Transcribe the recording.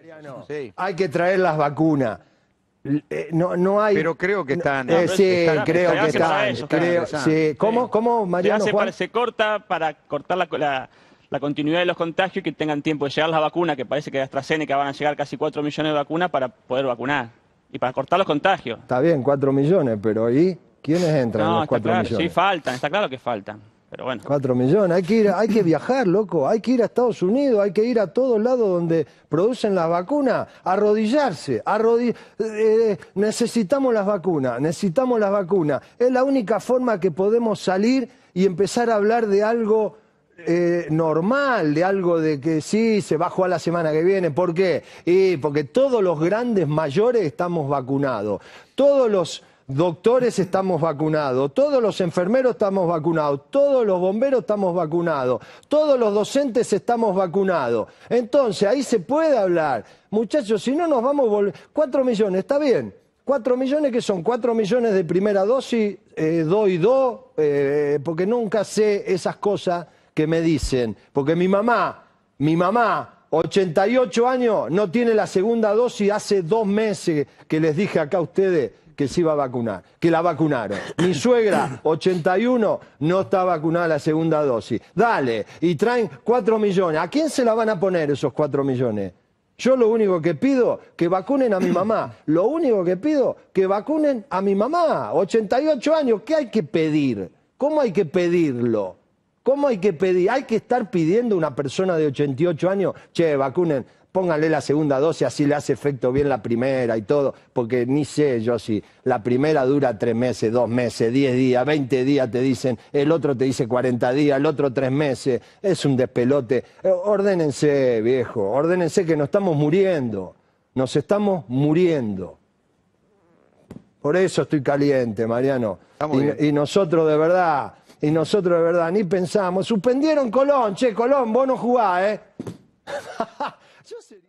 Mariano, Sí. hay que traer las vacunas. Eh, No, no hay. Pero creo que están. Eh, sí, creo que están. eso, creo- están sí. ¿Cómo, cómo, Se, hace Juan? se corta para cortar la, la- la continuidad de los contagios y que tengan tiempo de llegar las vacunas, que parece que de AstraZeneca van a llegar casi 4 millones de vacunas para poder vacunar. Y para cortar los contagios. Está bien, 4 millones, pero ¿y quiénes entran en No, los está 4 claro, millones? sí faltan, está claro que faltan. Pero bueno. 4 millones, hay que ir, hay que viajar, loco, hay que ir a Estados Unidos, hay que ir a todos lados donde producen las vacunas, arrodillarse, arrodi- eh, necesitamos las vacunas, necesitamos las vacunas. Es la única forma que podemos salir y empezar a hablar de algo eh, normal, de algo de que sí, se va a la semana que viene. ¿Por qué? Y porque todos los grandes mayores estamos vacunados, todos los doctores estamos vacunados, todos los enfermeros estamos vacunados, todos los bomberos estamos vacunados, todos los docentes estamos vacunados. Entonces, ahí se puede hablar. Muchachos, si no nos vamos a volver... Cuatro millones, está bien. Cuatro millones que son cuatro millones de primera dosis, eh, do y do, eh, porque nunca sé esas cosas que me dicen. Porque mi mamá, mi mamá, 88 años, no tiene la segunda dosis hace dos meses que les dije acá a ustedes que se iba a vacunar, que la vacunaron. Mi suegra, 81, no está vacunada la segunda dosis. Dale, y traen 4 millones. ¿A quién se la van a poner esos 4 millones? Yo lo único que pido, que vacunen a mi mamá. Lo único que pido, que vacunen a mi mamá. 88 años, ¿qué hay que pedir? ¿Cómo hay que pedirlo? ¿Cómo hay que pedir? Hay que estar pidiendo a una persona de 88 años, che, vacunen, pónganle la segunda dosis, así le hace efecto bien la primera y todo, porque ni sé yo si la primera dura tres meses, dos meses, diez días, 20 días te dicen, el otro te dice 40 días, el otro tres meses, es un despelote. Eh, Ordénense, viejo, ordénense que nos estamos muriendo, nos estamos muriendo. Por eso estoy caliente, Mariano. Y, y nosotros de verdad, y nosotros de verdad, ni pensamos. Suspendieron Colón, che, Colón, vos no jugás, ¿eh? Yo sería-